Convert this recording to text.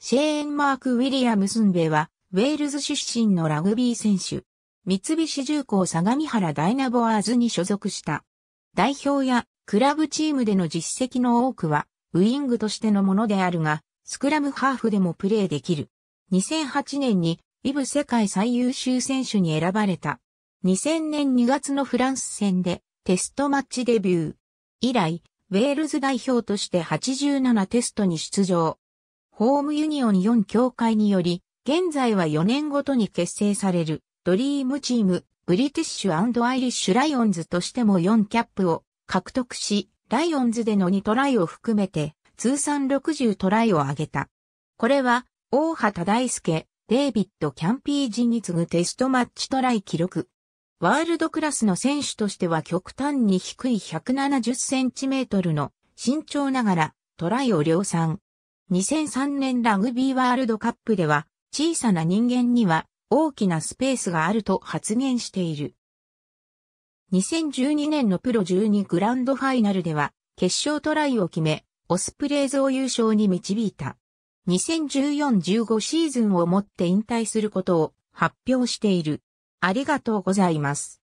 シェーン・マーク・ウィリアムスンベは、ウェールズ出身のラグビー選手。三菱重工相模原ダイナボアーズに所属した。代表やクラブチームでの実績の多くは、ウイングとしてのものであるが、スクラムハーフでもプレーできる。2008年に、イブ世界最優秀選手に選ばれた。2000年2月のフランス戦でテストマッチデビュー。以来、ウェールズ代表として87テストに出場。ホームユニオン4協会により、現在は4年ごとに結成されるドリームチーム、ブリティッシュアイリッシュライオンズとしても4キャップを獲得し、ライオンズでの2トライを含めて通算60トライを挙げた。これは、大畑大輔、デイビッド・キャンピージに次ぐテストマッチトライ記録。ワールドクラスの選手としては極端に低い170センチメートルの身長ながらトライを量産。2003年ラグビーワールドカップでは、小さな人間には大きなスペースがあると発言している。2012年のプロ12グランドファイナルでは、決勝トライを決め、オスプレイズを優勝に導いた。2014-15シーズンをもって引退することを発表している。ありがとうございます。